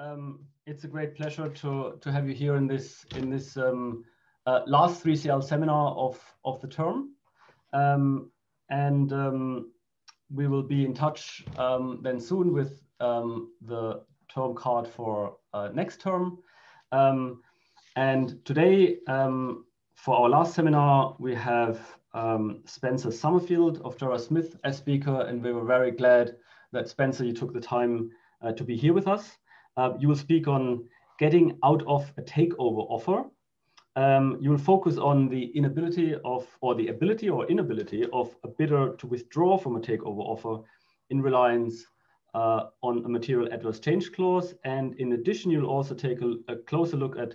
Um, it's a great pleasure to, to have you here in this in this um, uh, last 3CL seminar of, of the term. Um, and um, we will be in touch um, then soon with um, the term card for uh, next term. and today, for our last seminar, we have Spencer Summerfield of Travers Smith as speaker, and we were very glad that Spencer, you took the time uh, to be here with us. Uh, you will speak on getting out of a takeover offer. Um, you will focus on the inability of, or the ability or inability of a bidder to withdraw from a takeover offer in reliance uh, on a material adverse change clause. And in addition, you'll also take a, a closer look at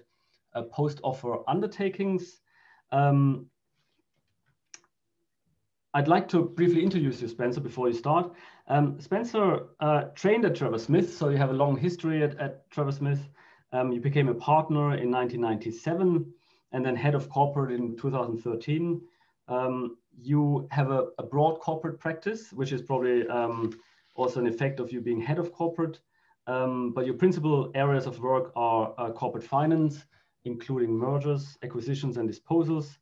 uh, post-offer undertakings. Um, I'd like to briefly introduce you, Spencer, before you start. Um, Spencer uh, trained at Travers Smith, so you have a long history at, at Travers Smith. Um, you became a partner in 1997 and then head of corporate in 2013. Um, you have a, a, broad corporate practice, which is probably um, also an effect of you being head of corporate. Um, but your principal areas of work are uh, corporate finance, including mergers, acquisitions and disposals,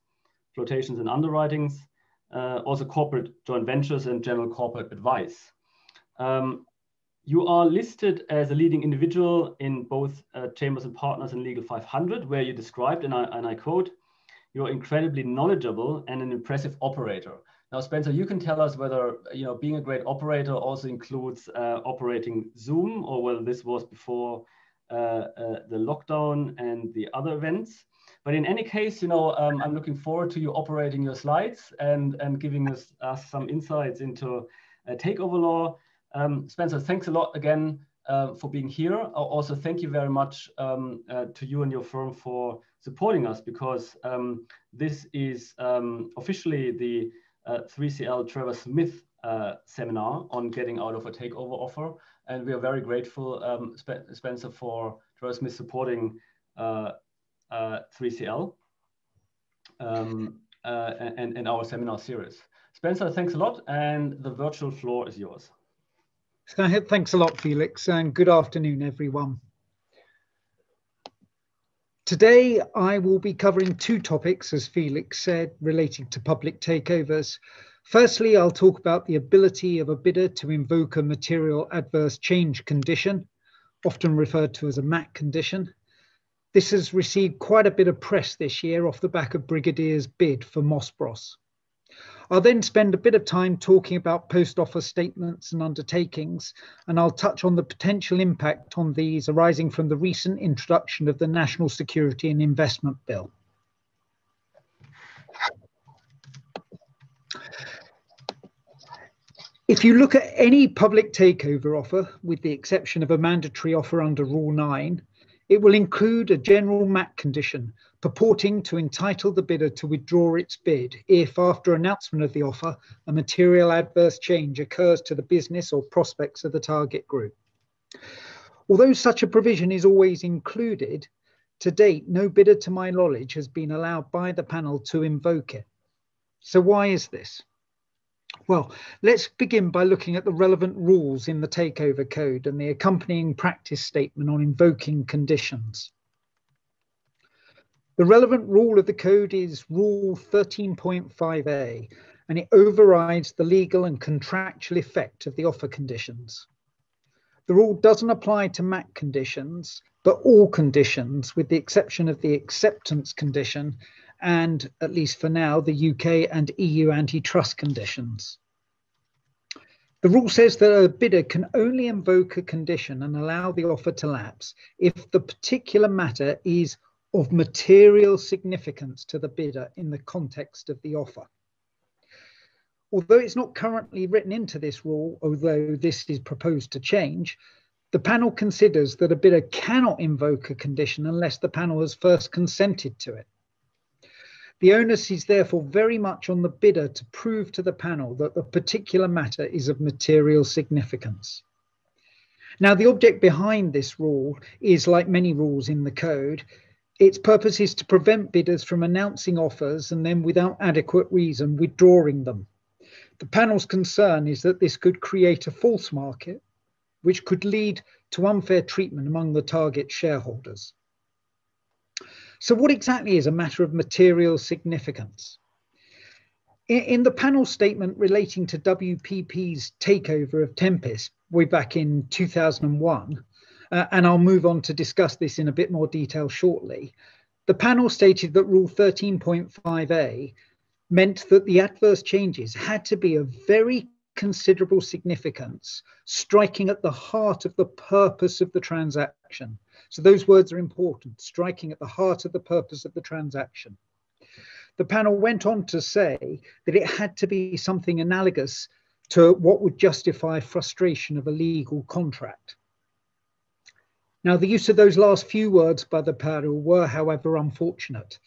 flotations and underwritings, uh, also corporate joint ventures and general corporate advice. Um, you are listed as a leading individual in both uh, Chambers and Partners and Legal 500, where you described, and I, and I quote, you're incredibly knowledgeable and an impressive operator. Now, Spencer, you can tell us whether you know being a great operator also includes uh, operating Zoom, or whether this was before uh, uh, the lockdown and the other events. But in any case, you know, um, I'm looking forward to you operating your slides and, and giving us, us some insights into uh, takeover law. Um, Spencer, thanks a lot again uh, for being here. Also, thank you very much um, uh, to you and your firm for supporting us because um, this is um, officially the 3CL Travers Smith uh, seminar on getting out of a takeover offer. And we are very grateful, um, Sp Spencer, for Travers Smith supporting uh, 3CL uh, um, uh, and, and our seminar series. Spencer, thanks a lot, and the virtual floor is yours. Thanks a lot, Felix, and good afternoon, everyone. Today, I will be covering two topics, as Felix said, relating to public takeovers. Firstly, I'll talk about the ability of a bidder to invoke a material adverse change condition, often referred to as a MAC condition. This has received quite a bit of press this year off the back of Brigadier's bid for Moss Bros. I'll then spend a bit of time talking about post offer statements and undertakings, and I'll touch on the potential impact on these arising from the recent introduction of the National Security and Investment Bill. If you look at any public takeover offer, with the exception of a mandatory offer under Rule 9, it will include a general MAC condition purporting to entitle the bidder to withdraw its bid if, after announcement of the offer, a material adverse change occurs to the business or prospects of the target group. Although such a provision is always included, to date, no bidder to my knowledge has been allowed by the panel to invoke it. So why is this? Well, let's begin by looking at the relevant rules in the Takeover Code and the accompanying practice statement on invoking conditions. The relevant rule of the code is Rule 13.5a, and it overrides the legal and contractual effect of the offer conditions. The rule doesn't apply to MAC conditions, but all conditions, with the exception of the acceptance condition and, at least for now, the UK and EU antitrust conditions. The rule says that a bidder can only invoke a condition and allow the offer to lapse if the particular matter is of material significance to the bidder in the context of the offer. Although it's not currently written into this rule, although this is proposed to change, the panel considers that a bidder cannot invoke a condition unless the panel has first consented to it. The onus is therefore very much on the bidder to prove to the panel that the particular matter is of material significance. Now, the object behind this rule is like many rules in the code, its purpose is to prevent bidders from announcing offers and then, without adequate reason, withdrawing them. The panel's concern is that this could create a false market, which could lead to unfair treatment among the target shareholders. So what exactly is a matter of material significance? In, the panel statement relating to WPP's takeover of Tempus way back in 2001, uh, and I'll move on to discuss this in a bit more detail shortly, the panel stated that Rule 13.5a meant that the adverse changes had to be of very considerable significance, striking at the heart of the purpose of the transaction. So those words are important, striking at the heart of the purpose of the transaction. The panel went on to say that it had to be something analogous to what would justify frustration of a legal contract. Now, the use of those last few words by the panel were, however, unfortunate,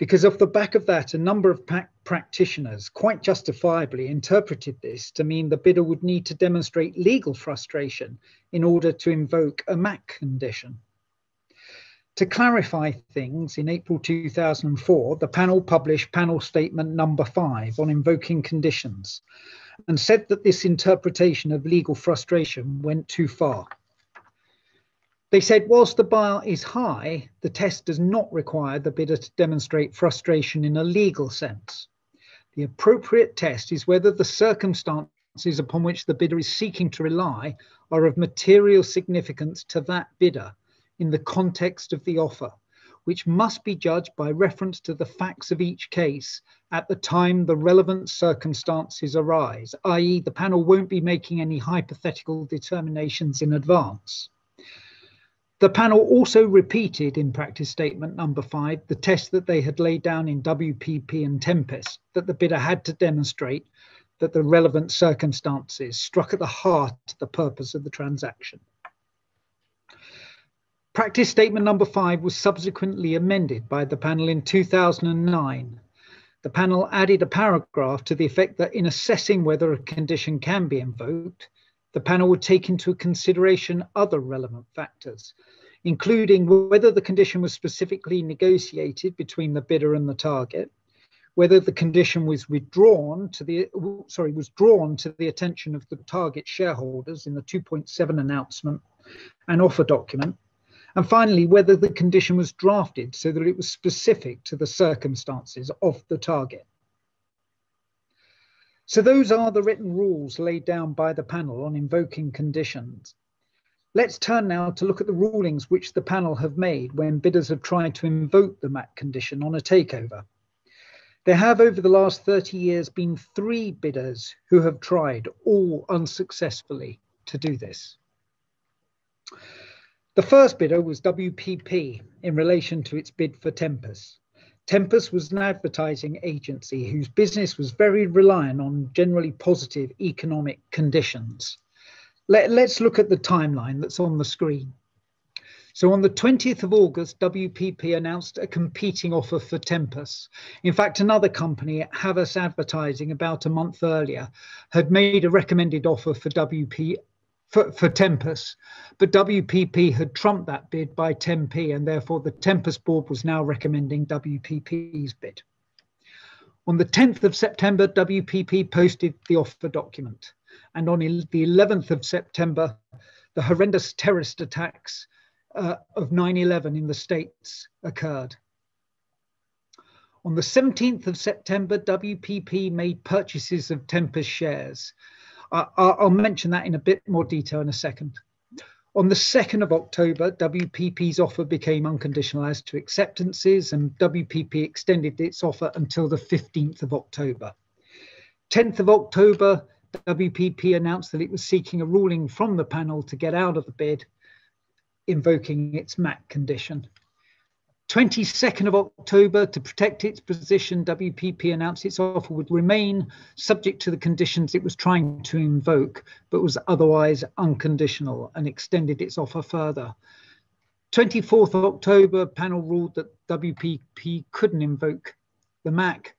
because off the back of that, a number of practitioners quite justifiably interpreted this to mean the bidder would need to demonstrate legal frustration in order to invoke a MAC condition. To clarify things, in April 2004, the panel published panel statement number five on invoking conditions and said that this interpretation of legal frustration went too far. They said, whilst the bar is high, the test does not require the bidder to demonstrate frustration in a legal sense. The appropriate test is whether the circumstances upon which the bidder is seeking to rely are of material significance to that bidder in the context of the offer, which must be judged by reference to the facts of each case at the time the relevant circumstances arise, i.e., the panel won't be making any hypothetical determinations in advance. The panel also repeated in practice statement number five the test that they had laid down in WPP and Tempus that the bidder had to demonstrate that the relevant circumstances struck at the heart of the purpose of the transaction. Practice statement number five was subsequently amended by the panel in 2009. The panel added a paragraph to the effect that in assessing whether a condition can be invoked, the panel would take into consideration other relevant factors, including whether the condition was specifically negotiated between the bidder and the target, whether the condition was withdrawn to the sorry was drawn to the attention of the target shareholders in the 2.7 announcement and offer document, and finally whether the condition was drafted so that it was specific to the circumstances of the target. So those are the written rules laid down by the panel on invoking conditions. Let's turn now to look at the rulings which the panel have made when bidders have tried to invoke the MAC condition on a takeover. There have over the last 30 years been three bidders who have tried, all unsuccessfully, to do this. The first bidder was WPP in relation to its bid for Tempus. Tempus was an advertising agency whose business was very reliant on generally positive economic conditions. Let, us look at the timeline that's on the screen. So on the 20th of August, WPP announced a competing offer for Tempus. In fact, another company, Havas Advertising, about a month earlier, had made a recommended offer for WP for, for Tempus, but WPP had trumped that bid by 10p, and therefore the Tempus board was now recommending WPP's bid. On the 10th of September, WPP posted the offer document, and on the 11th of September, the horrendous terrorist attacks uh, of 9 11 in the States occurred. On the 17th of September, WPP made purchases of Tempus shares I'll mention that in a bit more detail in a second. On the 2nd of October, WPP's offer became unconditional as to acceptances, and WPP extended its offer until the 15th of October. 10th of October, WPP announced that it was seeking a ruling from the panel to get out of the bid, invoking its MAC condition. 22nd of October, to protect its position, WPP announced its offer would remain subject to the conditions it was trying to invoke, but was otherwise unconditional and extended its offer further. 24th of October, panel ruled that WPP couldn't invoke the MAC.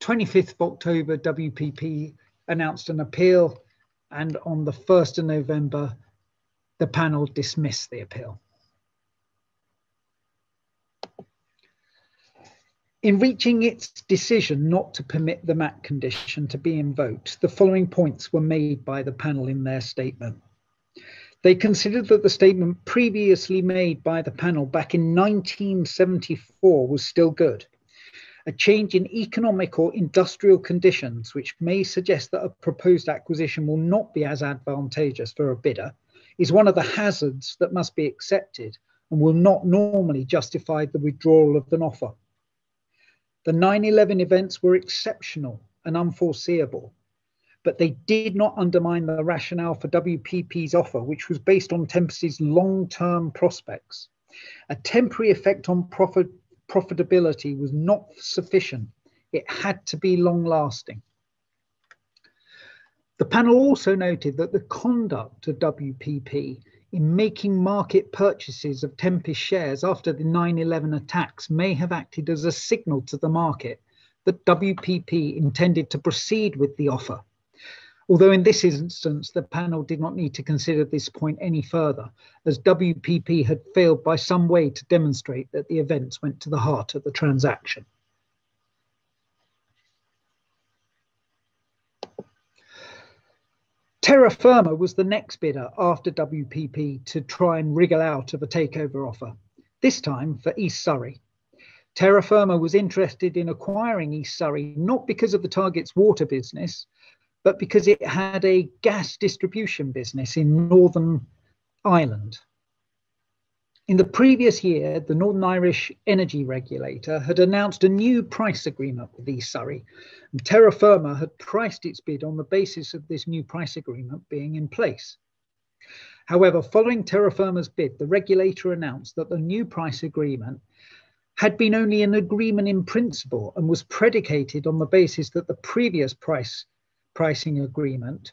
25th of October, WPP announced an appeal, and on the 1st of November, the panel dismissed the appeal. In reaching its decision not to permit the MAC condition to be invoked, the following points were made by the panel in their statement. They considered that the statement previously made by the panel back in 1974 was still good. A change in economic or industrial conditions, which may suggest that a proposed acquisition will not be as advantageous for a bidder, is one of the hazards that must be accepted and will not normally justify the withdrawal of an offer. The 9 11 events were exceptional and unforeseeable, but they did not undermine the rationale for WPP's offer, which was based on Tempus's long term prospects. A temporary effect on profit, profitability was not sufficient, it had to be long lasting. The panel also noted that the conduct of WPP in making market purchases of Tempus shares after the 9 11 attacks may have acted as a signal to the market that WPP intended to proceed with the offer. Although in this instance, the panel did not need to consider this point any further, as WPP had failed by some way to demonstrate that the events went to the heart of the transaction. Terra Firma was the next bidder after WPP to try and wriggle out of a takeover offer, this time for East Surrey. Terra Firma was interested in acquiring East Surrey not because of the target's water business, but because it had a gas distribution business in Northern Ireland. In the previous year, the Northern Irish Energy Regulator had announced a new price agreement with East Surrey, and Terra Firma had priced its bid on the basis of this new price agreement being in place. However, following Terra Firma's bid, the regulator announced that the new price agreement had been only an agreement in principle and was predicated on the basis that the previous price pricing agreement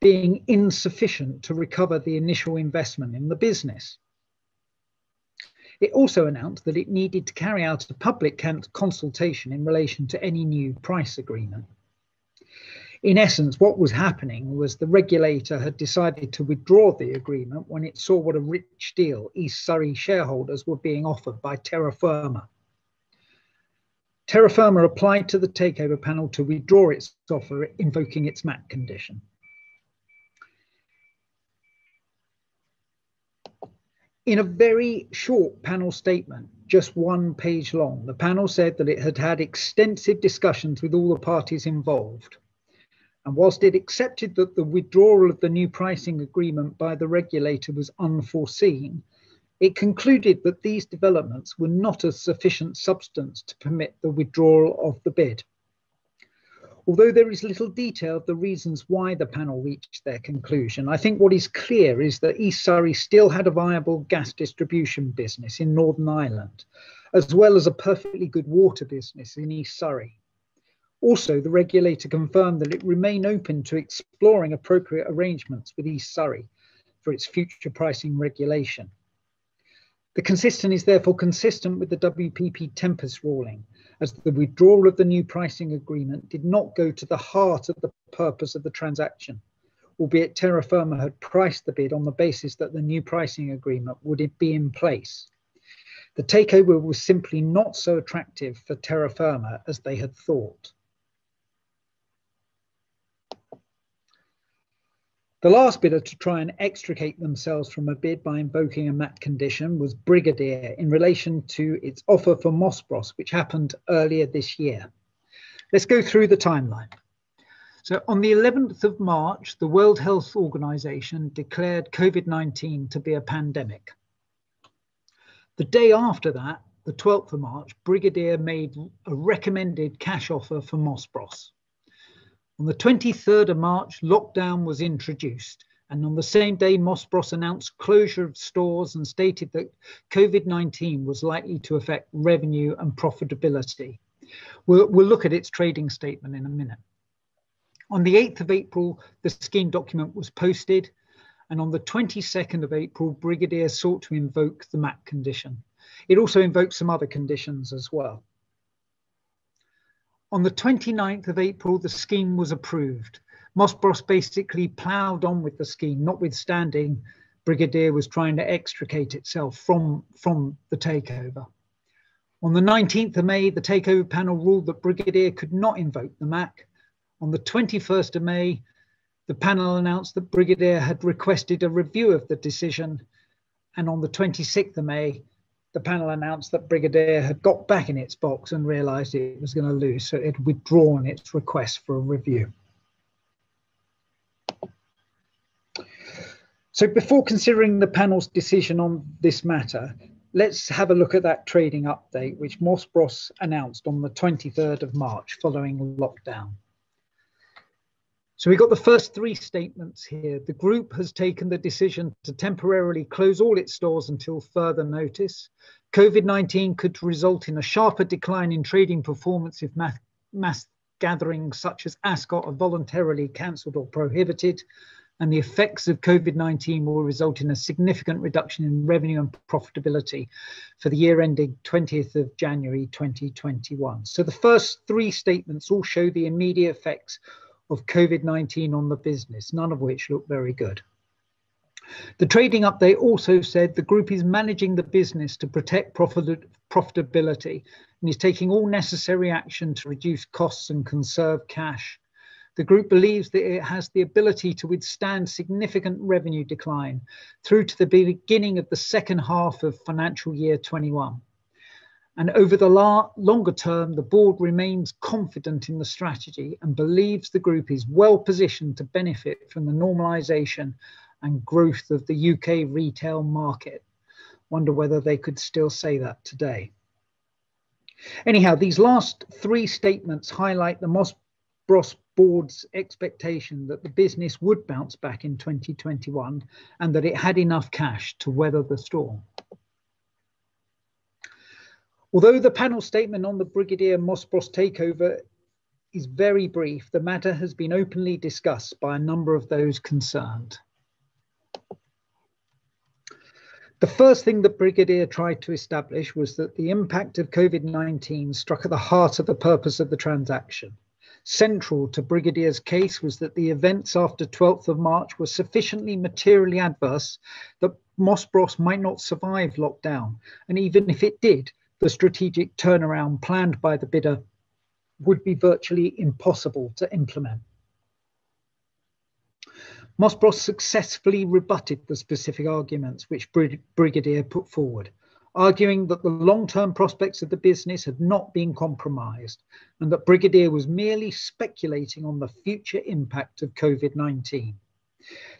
being insufficient to recover the initial investment in the business. It also announced that it needed to carry out a public consultation in relation to any new price agreement. In essence, what was happening was the regulator had decided to withdraw the agreement when it saw what a rich deal East Surrey shareholders were being offered by Terra Firma. Terra Firma applied to the takeover panel to withdraw its offer, invoking its MAC condition. In a very short panel statement, just one page long, the panel said that it had had extensive discussions with all the parties involved. And whilst it accepted that the withdrawal of the new pricing agreement by the regulator was unforeseen, it concluded that these developments were not of sufficient substance to permit the withdrawal of the bid. Although there is little detail of the reasons why the panel reached their conclusion, I think what is clear is that East Surrey still had a viable gas distribution business in Northern Ireland, as well as a perfectly good water business in East Surrey. Also, the regulator confirmed that it remained open to exploring appropriate arrangements with East Surrey for its future pricing regulation. The consistent is therefore consistent with the WPP Tempus ruling, as the withdrawal of the new pricing agreement did not go to the heart of the purpose of the transaction, albeit Terra Firma had priced the bid on the basis that the new pricing agreement would be in place. The takeover was simply not so attractive for Terra Firma as they had thought. The last bidder to try and extricate themselves from a bid by invoking a MAC condition was Brigadier in relation to its offer for Moss Bros, which happened earlier this year. Let's go through the timeline. So, on the 11th of March, the World Health Organization declared COVID 19 to be a pandemic. The day after that, the 12th of March, Brigadier made a recommended cash offer for Moss Bros. On the 23rd of March, lockdown was introduced. And on the same day, Moss Bros announced closure of stores and stated that COVID 19 was likely to affect revenue and profitability. We'll, we'll, look at its trading statement in a minute. On the 8th of April, the scheme document was posted. And on the 22nd of April, Brigadier sought to invoke the MAC condition. It also invoked some other conditions as well. On the 29th of April, the scheme was approved. Moss Bros basically ploughed on with the scheme, notwithstanding Brigadier was trying to extricate itself from, from the takeover. On the 19th of May, the takeover panel ruled that Brigadier could not invoke the MAC. On the 21st of May, the panel announced that Brigadier had requested a review of the decision. And on the 26th of May, the panel announced that Brigadier had got back in its box and realised it was going to lose, so it had withdrawn its request for a review. So before considering the panel's decision on this matter, let's have a look at that trading update which Moss Bros announced on the 23rd of March following lockdown. So we've got the first three statements here. The group has taken the decision to temporarily close all its stores until further notice. COVID-19 could result in a sharper decline in trading performance if mass, mass gatherings such as Ascot are voluntarily cancelled or prohibited. And the effects of COVID-19 will result in a significant reduction in revenue and profitability for the year ending 20th of January 2021. So the first three statements all show the immediate effects of COVID 19 on the business, none of which look very good. The trading update also said the group is managing the business to protect profit, profitability and is taking all necessary action to reduce costs and conserve cash. The group believes that it has the ability to withstand significant revenue decline through to the beginning of the second half of financial year 21. And over the la- longer term, the board remains confident in the strategy and believes the group is well positioned to benefit from the normalisation and growth of the UK retail market. Wonder whether they could still say that today. Anyhow, these last three statements highlight the Moss Bros board's expectation that the business would bounce back in 2021 and that it had enough cash to weather the storm. Although the panel statement on the Brigadier Moss Bros takeover is very brief, the matter has been openly discussed by a number of those concerned. The first thing the Brigadier tried to establish was that the impact of COVID 19 struck at the heart of the purpose of the transaction. Central to Brigadier's case was that the events after 12th of March were sufficiently materially adverse that Moss Bros might not survive lockdown. And even if it did, the strategic turnaround planned by the bidder would be virtually impossible to implement. Moss Bros successfully rebutted the specific arguments which Brigadier put forward, arguing that the long-term prospects of the business had not been compromised and that Brigadier was merely speculating on the future impact of COVID-19.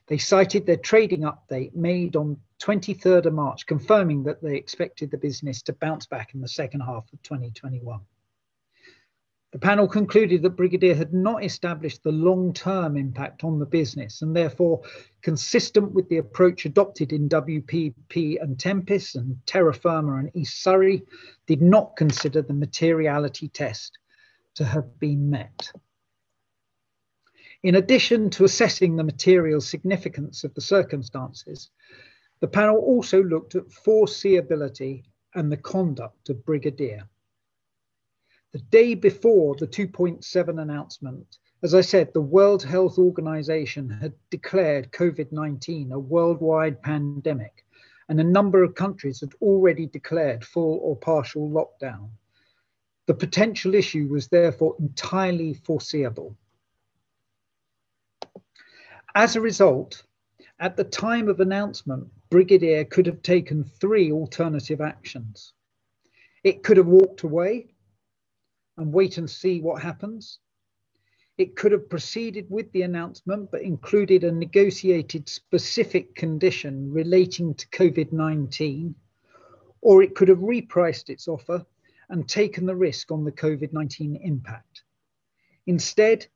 They cited their trading update made on 23rd of March, confirming that they expected the business to bounce back in the second half of 2021. The panel concluded that Brigadier had not established the long term impact on the business and therefore, consistent with the approach adopted in WPP and Tempus and Terra Firma and East Surrey, did not consider the materiality test to have been met. In addition to assessing the material significance of the circumstances, the panel also looked at foreseeability and the conduct of Brigadier. The day before the 2.7 announcement, as I said, the World Health Organization had declared COVID 19 a worldwide pandemic, and a number of countries had already declared full or partial lockdown. The potential issue was therefore entirely foreseeable. As a result, at the time of announcement, Brigadier could have taken three alternative actions. It could have walked away and wait and see what happens. It could have proceeded with the announcement, but included a negotiated specific condition relating to COVID 19, or it could have repriced its offer and taken the risk on the COVID 19 impact. Instead,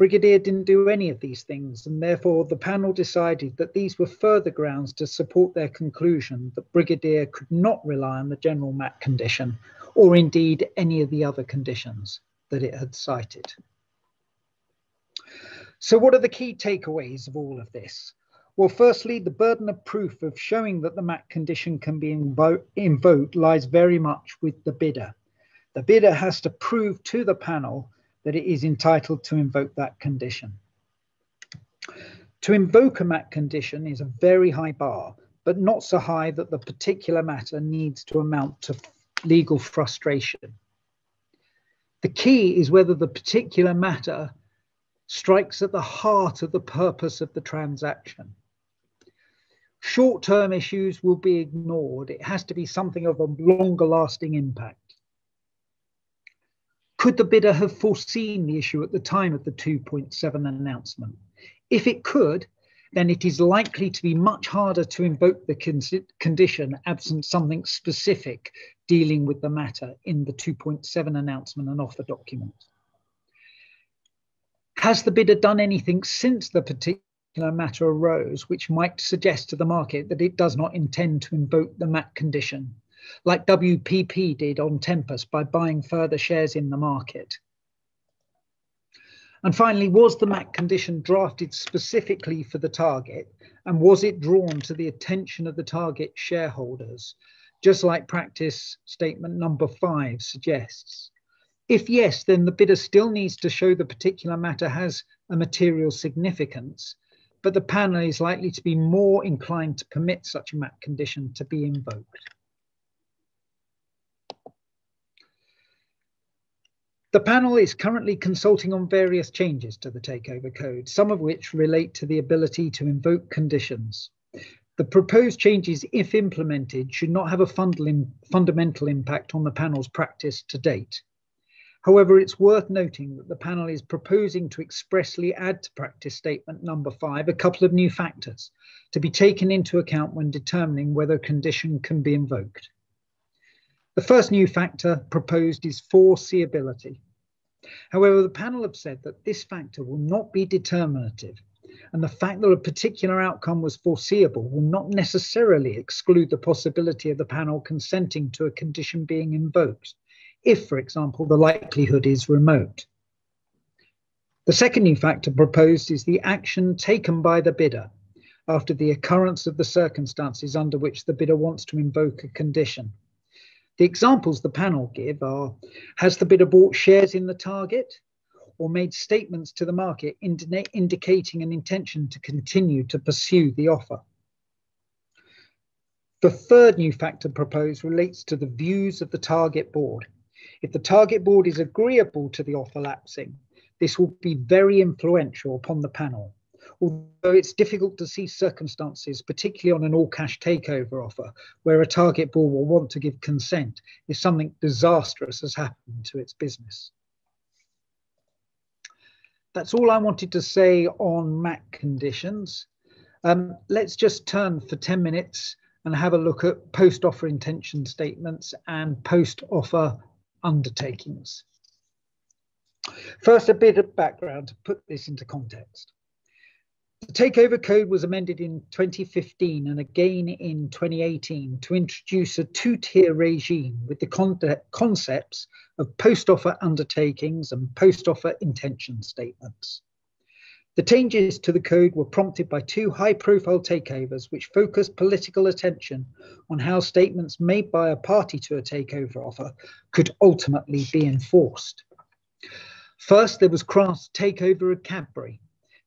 Brigadier didn't do any of these things, and therefore the panel decided that these were further grounds to support their conclusion that Brigadier could not rely on the general MAC condition, or indeed any of the other conditions that it had cited. So, what are the key takeaways of all of this? Well, firstly, the burden of proof of showing that the MAC condition can be invo invoked lies very much with the bidder. The bidder has to prove to the panel that it is entitled to invoke that condition. To invoke a MAC condition is a very high bar, but not so high that the particular matter needs to amount to legal frustration. The key is whether the particular matter strikes at the heart of the purpose of the transaction. Short term issues will be ignored. It has to be something of a longer lasting impact. Could the bidder have foreseen the issue at the time of the 2.7 announcement? If it could, then it is likely to be much harder to invoke the con condition absent something specific dealing with the matter in the 2.7 announcement and offer document. Has the bidder done anything since the particular matter arose which might suggest to the market that it does not intend to invoke the MAC condition like WPP did on Tempus by buying further shares in the market. And finally, was the MAC condition drafted specifically for the target and was it drawn to the attention of the target shareholders, just like practice statement number five suggests? If yes, then the bidder still needs to show the particular matter has a material significance, but the panel is likely to be more inclined to permit such a MAC condition to be invoked. The panel is currently consulting on various changes to the takeover code, some of which relate to the ability to invoke conditions. The proposed changes, if implemented, should not have a fundamental impact on the panel's practice to date. However, it's worth noting that the panel is proposing to expressly add to practice statement number five a couple of new factors to be taken into account when determining whether a condition can be invoked. The first new factor proposed is foreseeability. However, the panel have said that this factor will not be determinative, and the fact that a particular outcome was foreseeable will not necessarily exclude the possibility of the panel consenting to a condition being invoked, if, for example, the likelihood is remote. The second new factor proposed is the action taken by the bidder after the occurrence of the circumstances under which the bidder wants to invoke a condition. The examples the panel give are Has the bidder bought shares in the target or made statements to the market indi indicating an intention to continue to pursue the offer? The third new factor proposed relates to the views of the target board. If the target board is agreeable to the offer lapsing, this will be very influential upon the panel although it's difficult to see circumstances, particularly on an all cash takeover offer, where a target board will want to give consent if something disastrous has happened to its business. That's all I wanted to say on MAC conditions. Um, let's just turn for 10 minutes and have a look at post offer intention statements and post offer undertakings. First, a bit of background to put this into context. The takeover code was amended in 2015 and again in 2018 to introduce a two tier regime with the con concepts of post offer undertakings and post offer intention statements. The changes to the code were prompted by two high profile takeovers which focused political attention on how statements made by a party to a takeover offer could ultimately be enforced. First, there was Kraft's takeover of Cadbury,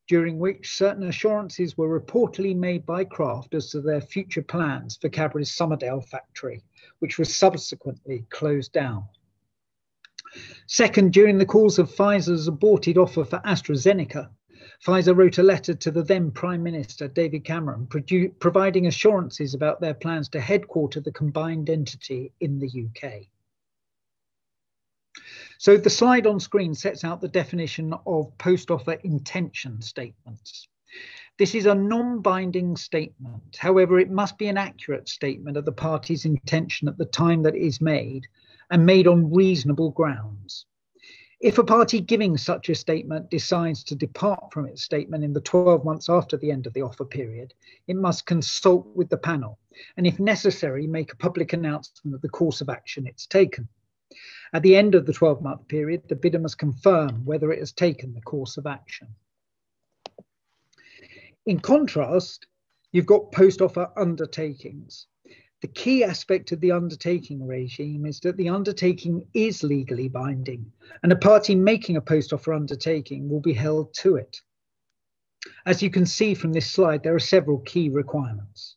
during which certain assurances were reportedly made by Kraft as to their future plans for Cadbury's Somerdale factory, which was subsequently closed down. Second, during the course of Pfizer's aborted offer for AstraZeneca, Pfizer wrote a letter to the then Prime Minister, David Cameron, providing assurances about their plans to headquarter the combined entity in the UK. So the slide on screen sets out the definition of post-offer intention statements. This is a non-binding statement. However, it must be an accurate statement of the party's intention at the time that it is made and made on reasonable grounds. If a party giving such a statement decides to depart from its statement in the 12 months after the end of the offer period, it must consult with the panel and, if necessary, make a public announcement of the course of action it's taken. At the end of the 12 month period, the bidder must confirm whether it has taken the course of action. In contrast, you've got post offer undertakings. The key aspect of the undertaking regime is that the undertaking is legally binding, and a party making a post offer undertaking will be held to it. As you can see from this slide, there are several key requirements.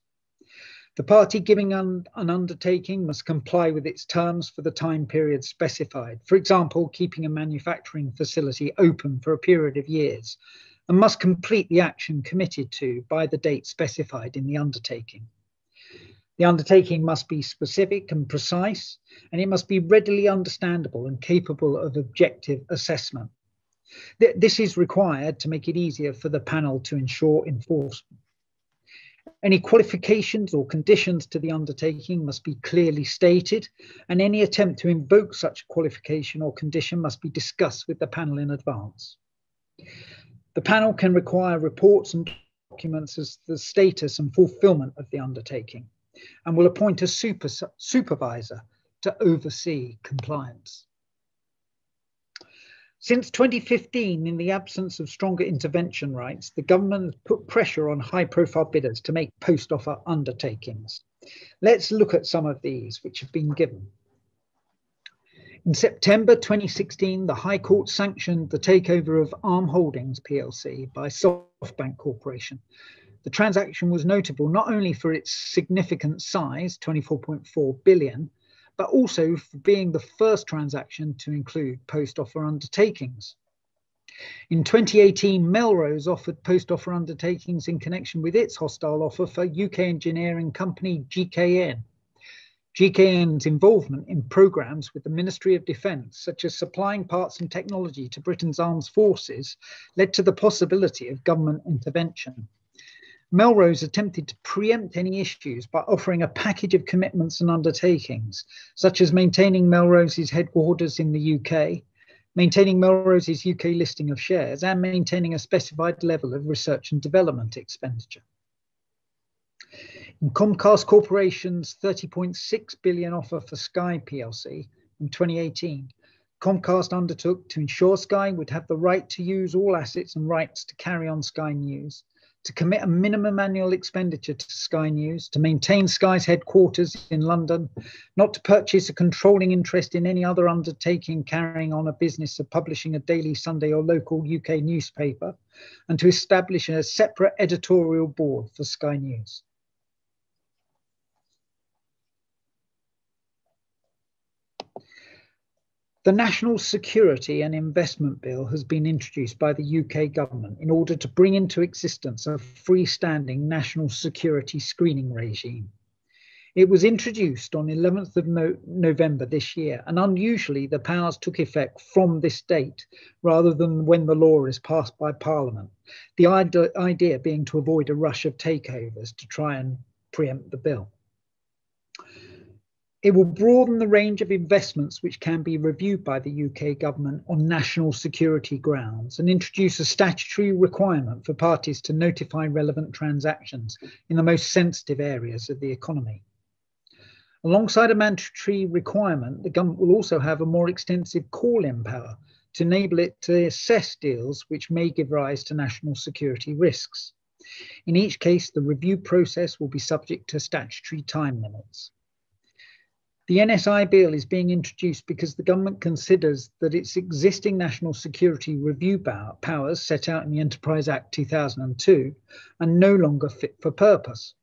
The party giving an undertaking must comply with its terms for the time period specified. For example, keeping a manufacturing facility open for a period of years and must complete the action committed to by the date specified in the undertaking. The undertaking must be specific and precise, and it must be readily understandable and capable of objective assessment. This is required to make it easier for the panel to ensure enforcement. Any qualifications or conditions to the undertaking must be clearly stated, and any attempt to invoke such qualification or condition must be discussed with the panel in advance. The panel can require reports and documents as the status and fulfillment of the undertaking and will appoint a super, supervisor to oversee compliance. Since 2015, in the absence of stronger intervention rights, the government has put pressure on high profile bidders to make post offer undertakings. Let's look at some of these which have been given. In September 2016, the High Court sanctioned the takeover of Arm Holdings plc by SoftBank Corporation. The transaction was notable not only for its significant size, 24.4 billion, but also for being the first transaction to include post offer undertakings. In 2018, Melrose offered post offer undertakings in connection with its hostile offer for UK engineering company GKN. GKN's involvement in programs with the Ministry of Defence, such as supplying parts and technology to Britain's armed forces, led to the possibility of government intervention. Melrose attempted to preempt any issues by offering a package of commitments and undertakings, such as maintaining Melrose's headquarters in the UK, maintaining Melrose's UK listing of shares, and maintaining a specified level of research and development expenditure. In Comcast Corporation's 30.6 billion offer for Sky plc in 2018, Comcast undertook to ensure Sky would have the right to use all assets and rights to carry on Sky News to commit a minimum annual expenditure to Sky News, to maintain Sky's headquarters in London, not to purchase a controlling interest in any other undertaking carrying on a business of publishing a daily, Sunday, or local UK newspaper, and to establish a separate editorial board for Sky News. The National Security and Investment Bill has been introduced by the UK government in order to bring into existence a freestanding national security screening regime. It was introduced on 11th of no November this year, and unusually the powers took effect from this date rather than when the law is passed by Parliament. The idea being to avoid a rush of takeovers to try and preempt the bill. It will broaden the range of investments which can be reviewed by the UK government on national security grounds and introduce a statutory requirement for parties to notify relevant transactions in the most sensitive areas of the economy. Alongside a mandatory requirement, the government will also have a more extensive call-in power to enable it to assess deals which may give rise to national security risks. In each case, the review process will be subject to statutory time limits. The NSI bill is being introduced because the government considers that its existing national security review powers set out in the Enterprise Act 2002 are no longer fit for purpose.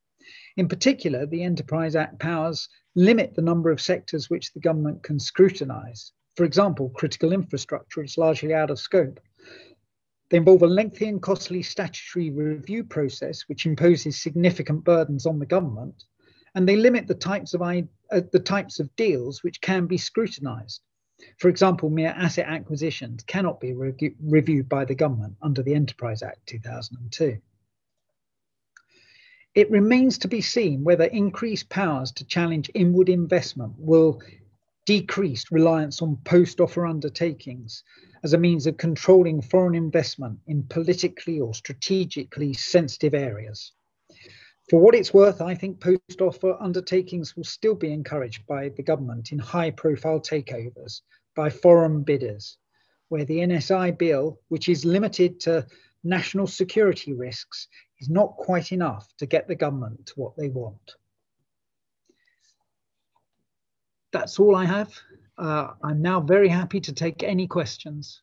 In particular, the Enterprise Act powers limit the number of sectors which the government can scrutinise. For example, critical infrastructure is largely out of scope. They involve a lengthy and costly statutory review process, which imposes significant burdens on the government, and they limit the types of the types of deals which can be scrutinized. For example, mere asset acquisitions cannot be re reviewed by the government under the Enterprise Act 2002. It remains to be seen whether increased powers to challenge inward investment will decrease reliance on post offer undertakings as a means of controlling foreign investment in politically or strategically sensitive areas. For what it's worth, I think post offer undertakings will still be encouraged by the government in high profile takeovers by foreign bidders, where the NSI bill, which is limited to national security risks, is not quite enough to get the government to what they want. That's all I have. Uh, I'm now very happy to take any questions.